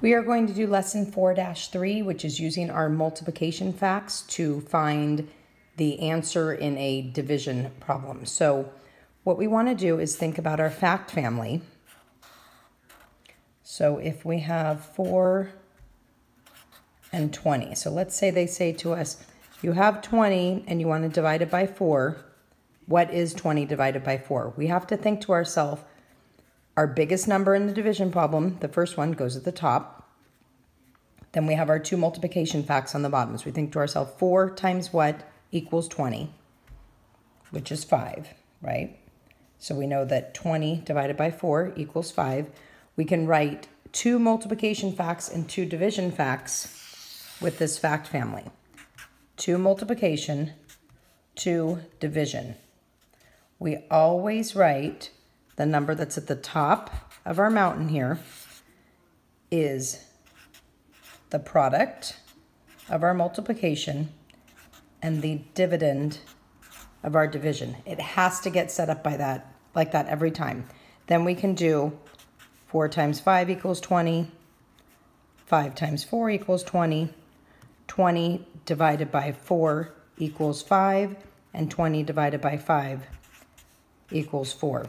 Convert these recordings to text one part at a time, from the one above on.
We are going to do lesson 4-3, which is using our multiplication facts to find the answer in a division problem. So what we want to do is think about our fact family. So if we have 4 and 20. So let's say they say to us, you have 20 and you want to divide it by 4. What is 20 divided by 4? We have to think to ourselves, our biggest number in the division problem, the first one, goes at the top. Then we have our two multiplication facts on the bottom. So we think to ourselves, 4 times what equals 20, which is 5, right? So we know that 20 divided by 4 equals 5. We can write two multiplication facts and two division facts with this fact family. 2 multiplication, 2 division. We always write the number that's at the top of our mountain here is the product of our multiplication and the dividend of our division. It has to get set up by that, like that every time. Then we can do 4 times 5 equals 20, 5 times 4 equals 20, 20 divided by 4 equals 5, and 20 divided by 5 equals 4.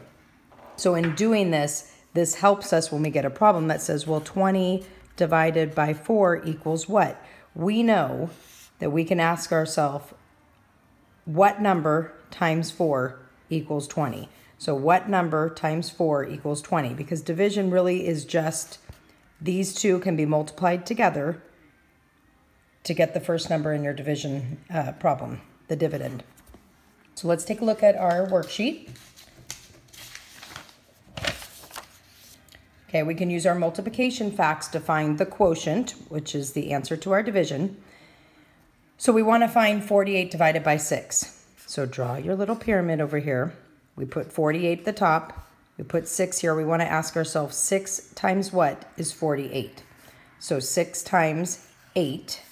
So in doing this, this helps us when we get a problem that says, well, 20 divided by 4 equals what? We know that we can ask ourselves, what number times 4 equals 20? So what number times 4 equals 20? Because division really is just these two can be multiplied together to get the first number in your division uh, problem, the dividend. So let's take a look at our worksheet. Okay, we can use our multiplication facts to find the quotient, which is the answer to our division. So we want to find 48 divided by 6. So draw your little pyramid over here. We put 48 at the top. We put 6 here. We want to ask ourselves 6 times what is 48? So 6 times 8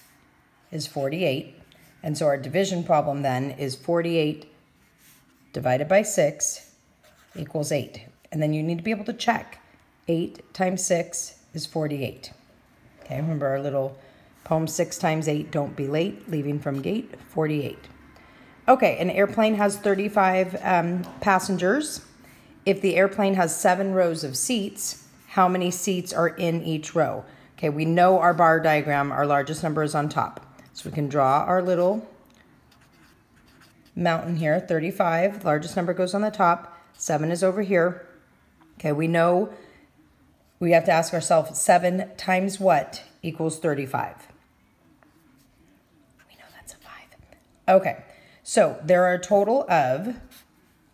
is 48. And so our division problem then is 48 divided by 6 equals 8. And then you need to be able to check. 8 times 6 is 48. Okay, remember our little poem 6 times 8, don't be late, leaving from gate, 48. Okay, an airplane has 35 um, passengers. If the airplane has seven rows of seats, how many seats are in each row? Okay, we know our bar diagram, our largest number is on top. So we can draw our little mountain here, 35. Largest number goes on the top. 7 is over here. Okay, we know we have to ask ourselves 7 times what equals 35? We know that's a 5. Okay, so there are a total of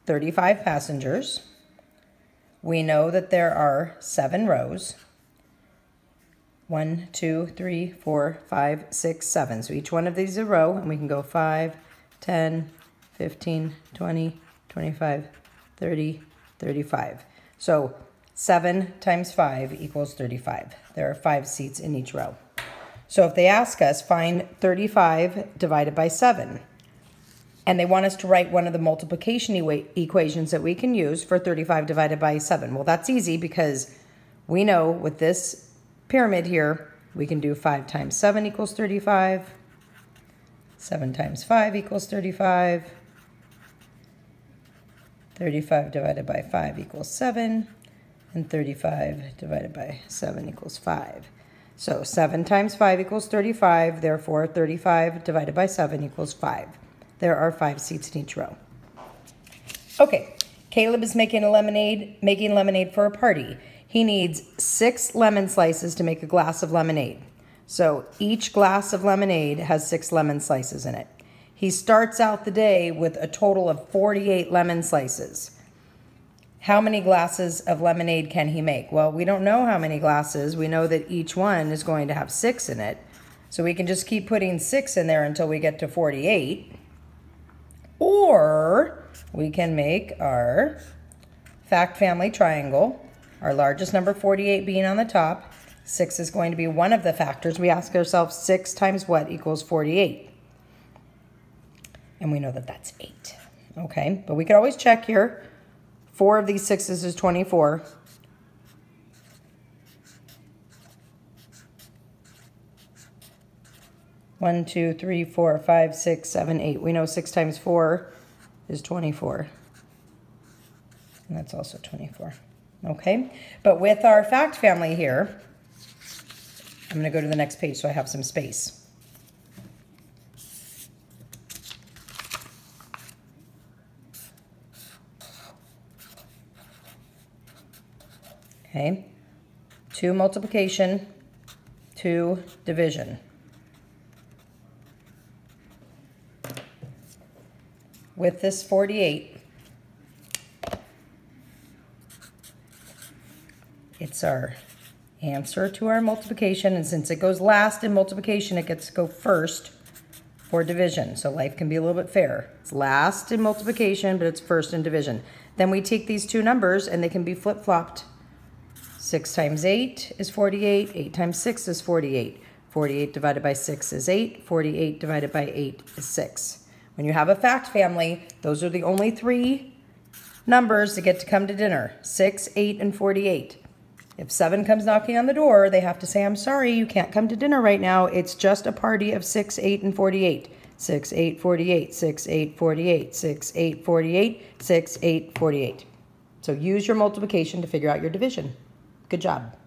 35 passengers. We know that there are 7 rows. One, two, three, four, five, six, seven. So each one of these is a row, and we can go 5, 10, 15, 20, 25, 30, 35. So 7 times 5 equals 35. There are 5 seats in each row. So if they ask us, find 35 divided by 7, and they want us to write one of the multiplication e equations that we can use for 35 divided by 7. Well, that's easy because we know with this pyramid here, we can do 5 times 7 equals 35, 7 times 5 equals 35, 35 divided by 5 equals 7, and 35 divided by 7 equals 5. So 7 times 5 equals 35, therefore 35 divided by 7 equals 5. There are 5 seats in each row. Okay, Caleb is making a lemonade, making lemonade for a party. He needs 6 lemon slices to make a glass of lemonade. So each glass of lemonade has 6 lemon slices in it. He starts out the day with a total of 48 lemon slices. How many glasses of lemonade can he make? Well, we don't know how many glasses. We know that each one is going to have six in it. So we can just keep putting six in there until we get to 48. Or we can make our fact family triangle, our largest number 48 being on the top. Six is going to be one of the factors. We ask ourselves six times what equals 48? And we know that that's eight. Okay, but we could always check here. Four of these sixes is 24. One, two, three, four, five, six, seven, eight. We know six times four is 24. And that's also 24. Okay, but with our fact family here, I'm going to go to the next page so I have some space. Okay, 2 multiplication, 2 division. With this 48, it's our answer to our multiplication, and since it goes last in multiplication, it gets to go first for division. So life can be a little bit fair. It's last in multiplication, but it's first in division. Then we take these two numbers and they can be flip-flopped 6 times 8 is 48. 8 times 6 is 48. 48 divided by 6 is 8. 48 divided by 8 is 6. When you have a fact family, those are the only three numbers that get to come to dinner. 6, 8, and 48. If 7 comes knocking on the door, they have to say, I'm sorry, you can't come to dinner right now. It's just a party of 6, 8, and 48. 6, 8, 48, 6, 8, 48, 6, 8, 48, 6, 8, 48. So use your multiplication to figure out your division. Good job.